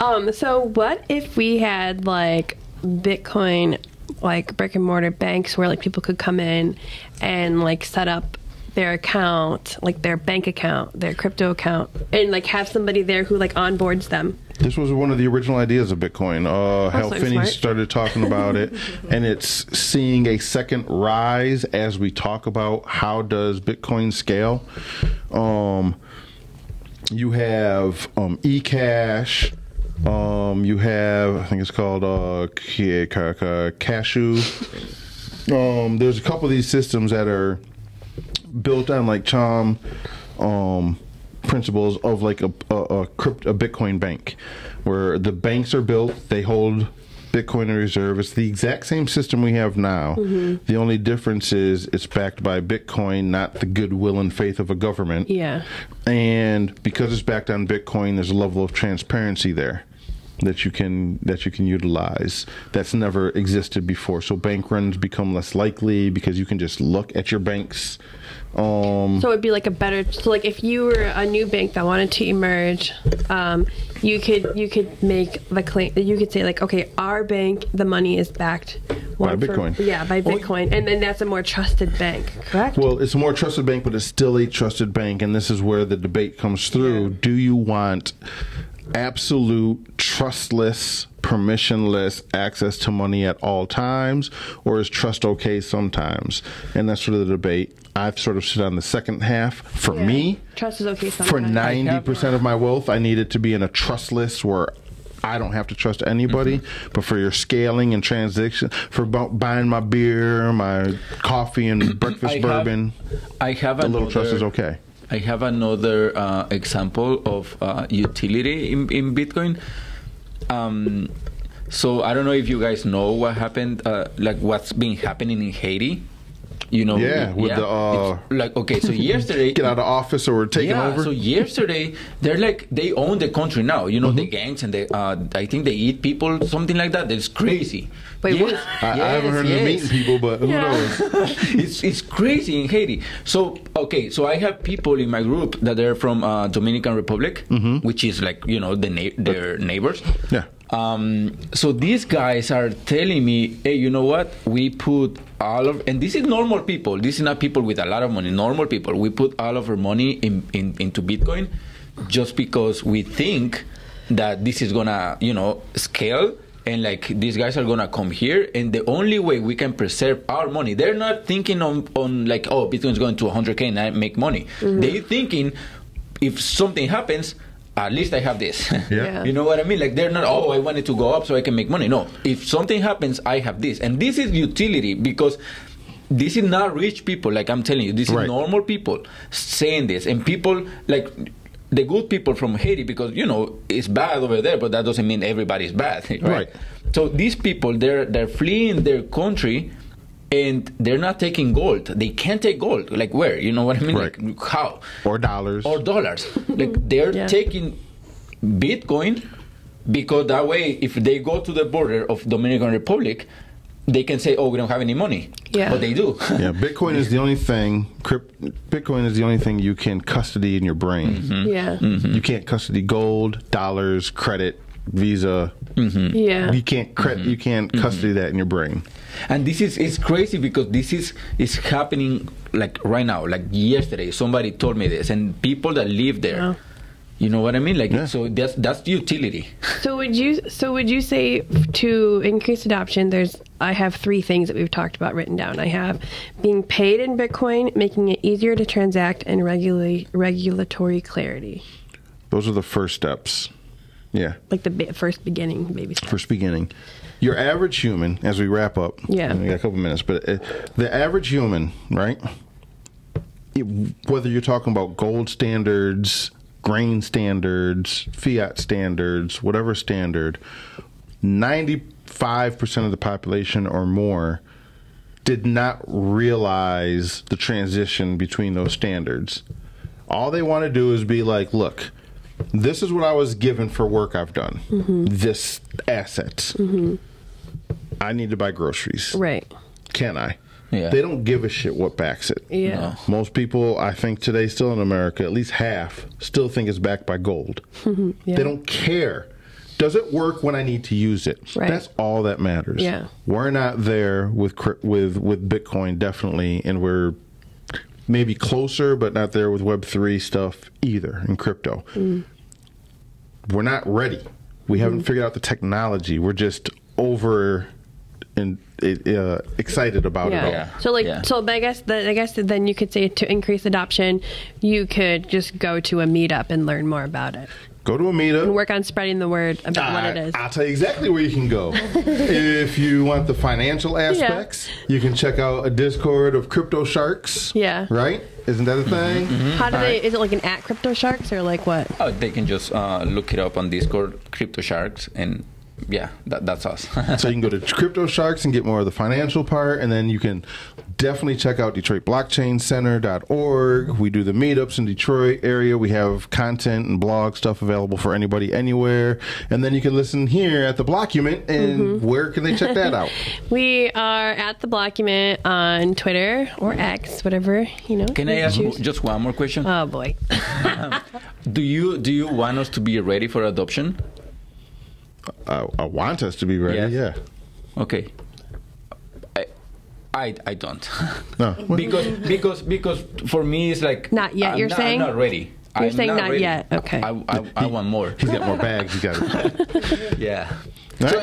um, so what if we had like Bitcoin, like brick and mortar banks where like people could come in and like set up their account, like their bank account, their crypto account, and like have somebody there who like onboards them. This was one of the original ideas of Bitcoin. Uh, Hal Finney smart. started talking about it, and it's seeing a second rise as we talk about how does Bitcoin scale. Um, you have um, eCash. Um, you have I think it's called uh, Cashu. Um, there's a couple of these systems that are built on like Chaum um, principles of like a a, a, crypt, a Bitcoin bank, where the banks are built, they hold Bitcoin in reserve. It's the exact same system we have now. Mm-hmm. The only difference is it's backed by Bitcoin, not the goodwill and faith of a government. Yeah. And because it's backed on Bitcoin, there's a level of transparency there that you can that you can utilize that's never existed before. So bank runs become less likely because you can just look at your banks. Um, So it'd be like a better. So like if you were a new bank that wanted to emerge, um, you could you could make the claim. You could say like, okay, our bank, the money is backed one for- Bitcoin. yeah, by Bitcoin, and then that's a more trusted bank, correct? Well, it's a more trusted bank, but it's still a trusted bank, and this is where the debate comes through. Do you want absolute, trustless, permissionless access to money at all times, or is trust okay sometimes? And that's sort of the debate. I've sort of sit on the second half. For Yeah. me, trust is okay. for ninety percent of my wealth, I need it to be in a trust list where I don't have to trust anybody. Mm-hmm. But for your scaling and transaction, for bu- buying my beer, my coffee, and breakfast I have- bourbon, I have a little trust is okay. I have another uh, example of uh, utility in, in Bitcoin. Um, so I don't know if you guys know what happened, uh, like what's been happening in Haiti. You know, Yeah, with the, uh, like okay, so yesterday Get out of office or we're taking yeah, over. so yesterday they're like they own the country now. You know the Mm-hmm. gangs and they uh, I think they eat people, something like that. It's crazy. Wait, what? I, I haven't heard of them meeting people, but who Yeah. knows? it's it's crazy in Haiti. So okay, so I have people in my group that are from uh, Dominican Republic, which is like you know the na- their neighbors. Mm-hmm. Yeah. Um, so these guys are telling me, hey, you know what? We put all of, and this is normal people. This is not people with a lot of money. Normal people. We put all of our money in, in into Bitcoin, just because we think that this is gonna, you know, scale. And like these guys are gonna come here, and the only way we can preserve our money, they're not thinking on on like, oh, Bitcoin's going to 100k and I make money. Mm-hmm. They're thinking, if something happens, at least I have this. Yeah. you know what I mean? Like they're not. Oh, I wanted to go up so I can make money. No, if something happens, I have this, and this is utility because. This is not rich people, like I'm telling you. This is Right. normal people saying this, and people like the good people from Haiti, because you know it's bad over there, but that doesn't mean everybody's bad, right? Right. So these people, they're they're fleeing their country, and they're not taking gold. They can't take gold. Like where? You know what I mean? Right. Like how? Or dollars. Or dollars. like they're Yeah. taking Bitcoin because that way, if they go to the border of Dominican Republic, they can say, "Oh, we don't have any money." Yeah. But they do. yeah, Bitcoin is the only thing. Crypt, Bitcoin is the only thing you can custody in your brain. Mm-hmm. Yeah. Mm-hmm. You can't custody gold, dollars, credit, Visa. Mm-hmm. Yeah. You can't credit. Mm-hmm. You can't custody that in your brain. And this is it's crazy because this is is happening like right now. Like yesterday, somebody told me this, and people that live there, Wow. You know what I mean? Like Yeah. so that's that's utility. So would you so would you say to increase adoption there's I have three things that we've talked about written down. I have being paid in Bitcoin, making it easier to transact and regula- regulatory clarity. Those are the first steps. Yeah, Like the bi- first beginning baby steps. first beginning. Your average human, as we wrap up. Yeah. we got a couple minutes, but uh, the average human, right? It, whether you're talking about gold standards, grain standards, fiat standards, whatever standard, 95% of the population or more did not realize the transition between those standards. All they want to do is be like, look, this is what I was given for work I've done. Mm-hmm. This asset. Mm-hmm. I need to buy groceries. Right. Can I? Yeah. They don't give a shit what backs it. Yeah. No. Most people, I think today, still in America, at least half, still think it's backed by gold. Yeah. They don't care. Does it work when I need to use it? Right. That's all that matters. Yeah. We're not there with with with Bitcoin definitely, and we're maybe closer, but not there with Web three stuff either in crypto. Mm. We're not ready. We haven't figured out the technology. We're just over and uh, excited about it Yeah. all. Yeah. So like Yeah. so I guess that I guess then you could say to increase adoption, you could just go to a meetup and learn more about it. Go to a meetup. And work on spreading the word about what it is. I, will tell you exactly where you can go. if you want the financial aspects, you can check out a Discord of Crypto Sharks. Yeah. Right? Isn't that a thing? How do they Alright. is it like an at crypto sharks or like what? Oh, they can just uh, look it up on Discord, Crypto Sharks, and yeah, that, that's us. So you can go to Crypto Sharks and get more of the financial part, and then you can definitely check out DetroitBlockchainCenter.org. We do the meetups in Detroit area. We have content and blog stuff available for anybody anywhere, and then you can listen here at the Blockument. And mm-hmm. where can they check that out? We are at the Blockument on Twitter or X, whatever, you know. can I ask choose. just one more question? Oh boy. do you do you want us to be ready for adoption? I, I want us to be ready. Yes. Yeah. Okay. I I, I don't. No. because because because for me it's like Not yet, I'm you're not, saying? I'm not ready. You're I'm saying not ready. yet, okay. I, I, I want more. He's got more bags. He's got. Yeah. All So right.